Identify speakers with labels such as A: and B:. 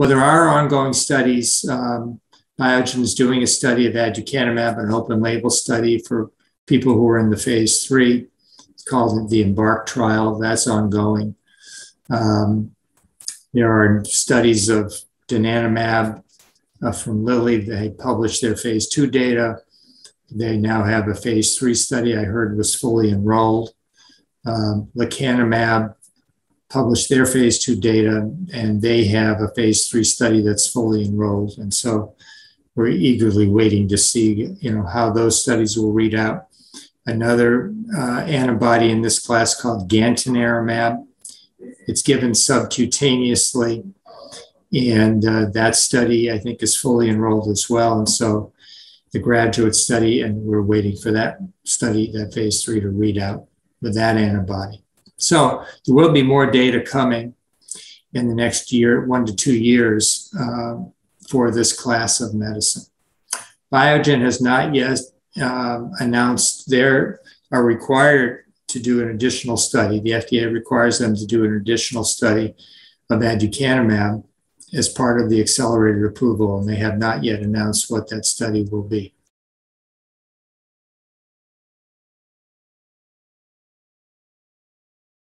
A: Well, there are ongoing studies. Um, Biogen is doing a study of aducanumab, an open label study for people who are in the phase three. It's called the Embark trial. That's ongoing. Um, there are studies of donanemab uh, from Lilly. They published their phase two data. They now have a phase three study I heard was fully enrolled. Um, lecanemab published their phase two data, and they have a phase three study that's fully enrolled. And so we're eagerly waiting to see, you know, how those studies will read out. Another uh, antibody in this class called gantenerumab. It's given subcutaneously, and uh, that study I think is fully enrolled as well. And so the graduate study, and we're waiting for that study, that phase three, to read out with that antibody. So there will be more data coming in the next year, one to two years, uh, for this class of medicine. Biogen has not yet um, announced they are required to do an additional study. The FDA requires them to do an additional study of aducanumab as part of the accelerated approval, and they have not yet announced what that study will be.